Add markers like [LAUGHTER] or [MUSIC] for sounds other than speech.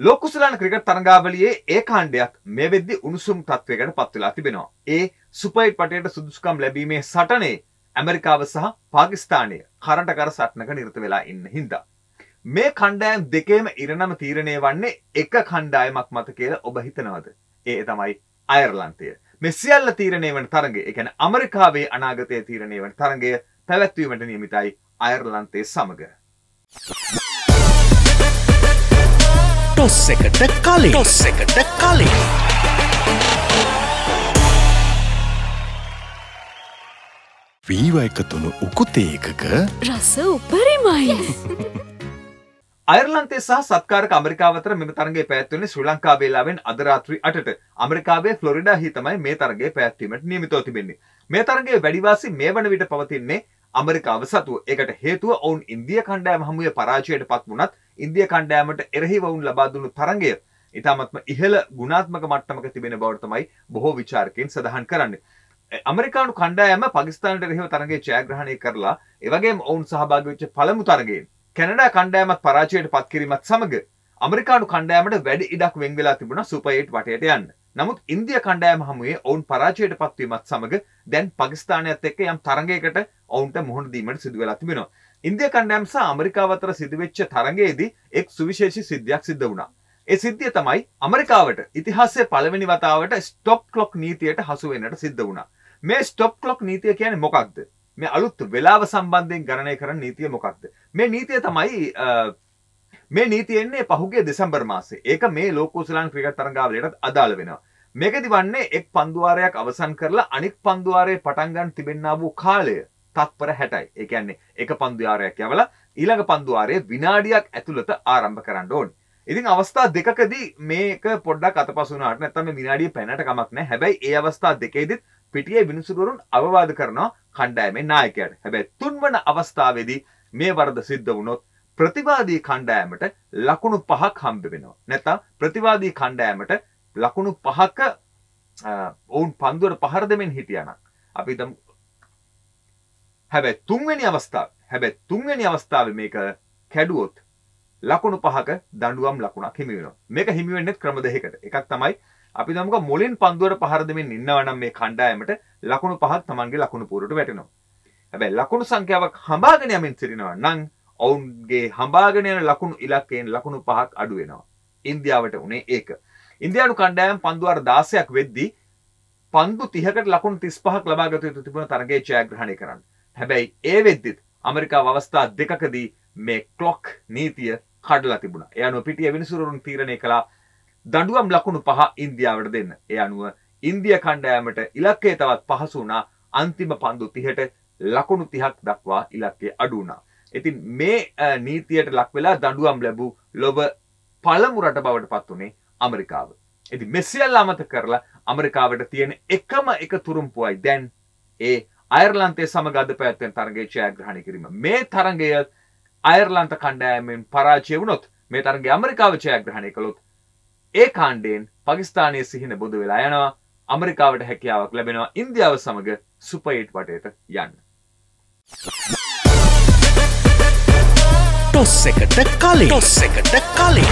ලෝකුසලාන cricket තරඟාවලියේ ඒ කාණ්ඩයක් මේ වෙද්දි උණුසුම් තත්වයකට පත් වෙලා තිබෙනවා. ඒ සුපර් 8 පටේට සුදුසුකම් ලැබීමේ සටනේ ඇමරිකාව සහ පාකිස්තානය කරට කර සටනක නිරත වෙලා ඉන්න හින්දා. මේ කණ්ඩායම් දෙකේම ඉරණම තීරණය වන්නේ එක කණ්ඩායමක් මත කියලා ඔබ හිතනවද? ඒ තමයි අයර්ලන්තය. මේ සියල්ල තීරණය වන තරඟය, ඒ කියන්නේ ඇමරිකාවේ අනාගතය තීරණය වන තරඟය පැවැත්වීමට නියමිතයි අයර්ලන්තය සමග. ටොස් එකට කලින්. ටොස් එකට කලින්. වීව එකතුුණු උකුතේ එකක රස උපරිමයි. [LAUGHS] අයර්ලන්තේ සහ සත්කාරක අමරිකාවතර මෙම තරගේ පැත්වන්නේ ශ්‍රී ලංකාවේලාවෙන් අදරාත්‍රී අටට. අමරිකාවේ ෆ්ලොරිඩා හි තමයි මේ තරගේ පැත්වීමට නියමිතව තිබෙන්නේ. මේ තරගේ වැඩිවාසි මේ වන විට පවතින්නේ අමරිකාව සතුව එකට හේතුව ඔවුන් ඉන්දිය කණ්ඩෑම හමුවේ පරාජයට පත් වුණත් ඉන්දිය කණ්ඩෑමට එරෙහි වුන් ලබාදුණු තරගය ඉතාමත්ම ඉහළ ගුණාත්මක මට්ටමක තිබෙන බවට තමයි බොහෝ විචාරකයන් සඳහන් කරන්නේ. අමරිකානු කණ්ඩායම පකිස්ානට රෙහිව තරගේ ජයග්‍රහණය කරලා එවගේ ඔවුන් සහභාගවිච්ච පළමු තරගේ කැනඩා කණ්ඩෑමත් පරාජයට පත් කිරීමත් සමඟ අමරිකානු කණ්ඩෑමට වැඩ ඉඩක් වෙංවෙලා තිබුණ සුපයිට් වටයට යන්න. නමුත් ඉන්දිය කණ්ඩෑම හමුවේ ඔවුන් පරාජයට පත්වීමත් සමඟ දැන් පකිස්ානයත් එක්ක යම් තරගයකට ඔවුන්ට මුහුණ දීමට සිදුවලා තිබෙනවා. ඉන්දිය කණ්ඩෑම් සහ අමරිකාව අතර සිදුවෙච්ච තරගයේදී එක් සුවිශේෂී සිද්ධියක් සිද්ධ වුණා. ඒ සිද්ධිය තමයි අමරිකාවට ඉතිහාසයේ පළවෙනි වතාවට ස්ටොප් ක්ලොක් නීතියට හසු වෙන්නට සිද්ධ වුණා. මේ ස්ටොප් ක්ලොක් නීතිය කියන්නේ මොකක්ද? මේ අලුත් වෙලාව සම්බන්ධයෙන් ගණනය කරන නීතිය මොකක්ද? මේ නීතිය තමයි මේ නීතිය එන්නේ පහුගිය දෙසැම්බර් මාසේ. ඒක මේ ලෝකෝසලාන් ක්‍රිකට් තරඟාවලියටත් අදාළ වෙනවා. මේකෙදි වන්නේ එක් පන්දුවාරයක් අවසන් කරලා අනික් පන්දුවාරයේ පටන් ගන්න තිබෙන්නා වූ කාලය තත්පර හැටයි ඒ කියන්නේ එක පන්දුයාරයක් යවලා ඊළඟ පන්දුවාරය විනාඩියක් ඇතුළත ආරම්භ කරන්න ඕන ඉතින් අවස්ථා දෙකකදී මේක පොඩ්ඩක් අතපසුනාට නැත්තම මේ විනාඩිය පැනට කමක් නැහැ හැබැයි ඒ අවස්ථා දෙකේදීත් පිටියේ විනිසුරුවරුන් අවවාද කරනවා කණ්ඩායමේ නායකයාට හැබැයි තුන්වන අවස්ථාවේදී මේ වරද සිද්ධ වුණොත් ප්‍රතිවාදී කණ්ඩායමට ලකුණු පහක් හම්බ වෙනවා. නැත්නම් ප්‍රතිවාදී කණ්ඩායමට ලකුණු පහක ඔවුන් පන්දුවට පහර දෙමින් හිටියනම් අපි හැබැ තුන්වැනි අවස්ථාව හැබැ තුන්වැනි අවස්ථාව මේක කැඩුවොත් ලකුණු පහක දඩුවම් ලකුණක් හිමිවෙන මේක හිමිවෙන්නෙත් ක්‍රම දෙකට එකක් තමයි අපි දමක මුලින් පන්දුවට පහරදමින් ඉන්නවනම් මේ කණ්ඩායමට ලකුණු පහත් තමන්ගේ ලකුණු පුරට වැටෙනවා. හැබැ ලකුණු සංඛ්‍යාවක් හඹාගෙන යමින් සිරිනවා නං ඔවුන්ගේ හම්බාගෙනයන ලකුණු ඉලක්කයෙන් ලකුණු පහක් අඩුවෙනවා ඉන්දියාවට උනේ ඒක. ඉන්දයානු කණ්ඩායම් පන්දුවර දාසයක් වෙද්දී පන්දු තිහකට ලකුණු තිස් පහක් ලබාගත යුතු තිබුණ තරගේ ජයග්‍රහණය කරන්න. හැබැයි ඒ වෙද්දිත් අමරිකාව අවස්ථා දෙකකදී මේ ක්ලොක් නීතිය කඩලා තිබුණ. එය අනුව පිටිය විනිසුරුන් තීරණය කළා දඩුවම් ලකුණු පහ ඉන්දියාවට දෙන්න. එය අනුව ඉන්දිය කණ්ඩෑමට ඉලක්කේ තවත් පහසු වුණා. අන්තිම පන්දු තිහට ලකුණු තිහක් දක්වා ඉලක්කේ අඩුනා. ඉතින් මේ නීතියට ලක් වෙලා දඩුවම් ලැබූ ලොබ පළමු රට බවට පත් වනේ අමරිකාව. ඇති මෙසියල් අමත කරලා අමරිකාවට තියෙන එකම එක තුරුම්පුුවයි දැන් ඒ අයර්ලන්තේ සමග අද පැත්තෙන් තරගේ ජයග්‍රහණය කිරීම මේ තරගය අයර්ලන්ත කණ්ඩෑමෙන් පරාජය වුණොත් මේ තරගේ ඇමරිකාව ජයග්‍රහණය කළොත් ඒ කාණ්ඩයෙන් පකිස්ානය සිහින බොදු වෙලා යනවා අමරිකාවට හැකියාවක් ලැබෙනවා ඉන්දියාව සමඟ සුපයිට් වටේට යන්න. ටොස් එකට කලින් ටොස් එකට කලින්.